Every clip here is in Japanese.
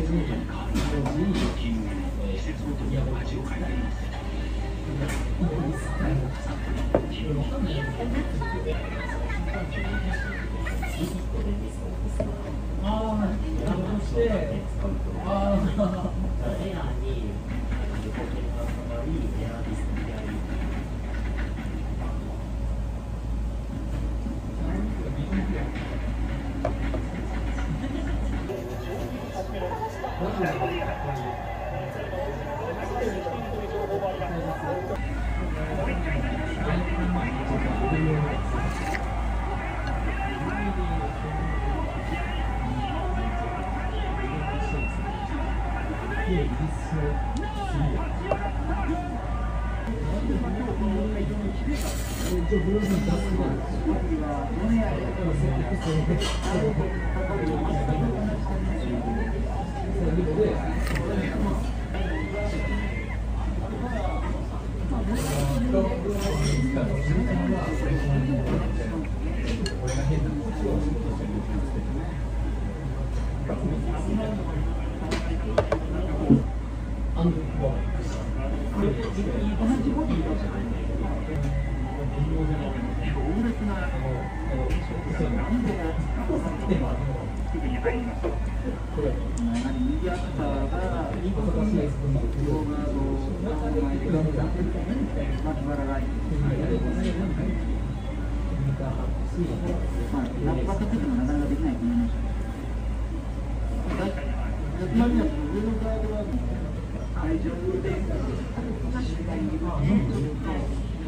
設ごとに変わります料金季節ごとに味を変えていますああ、なるほど。して、ああ。いやー、強い。まだ今日は大きいのでね、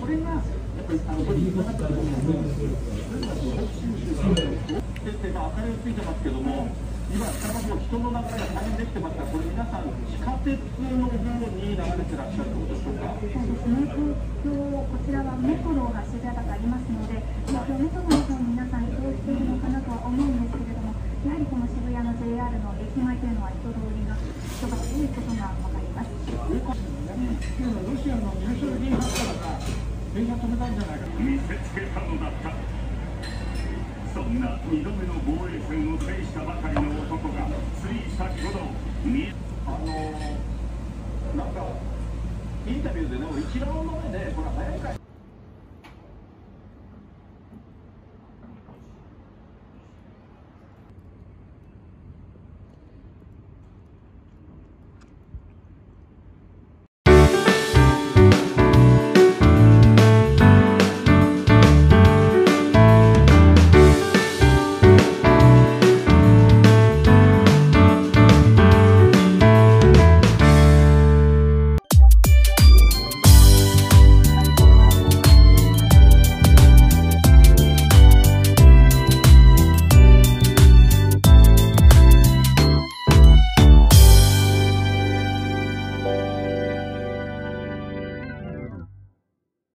こ、れが、やっぱり、あの、これ、今だったら、もう、先生、まあ、明かりがついてますけども、今、スタバも人の流れが大変できてますから、これ皆さん、地下鉄の方に流れてらっしゃるってことでしょうか？そうですね、東京、こちらはメトロが渋谷だとありますので、東京メトロの方に皆さん移動しているのかなとは思うんですけれども、やはりこの渋谷の JR の駅前というのは人通りが人が多いことが分かります。ロシアのミューショルギーハッターが電車止めたんじゃないか見せつけたのだったそな2度目の防衛戦を制したばかりの男がつい先ほど見あのー、なんかインタビューででも1ラウンド目でほら早いかい。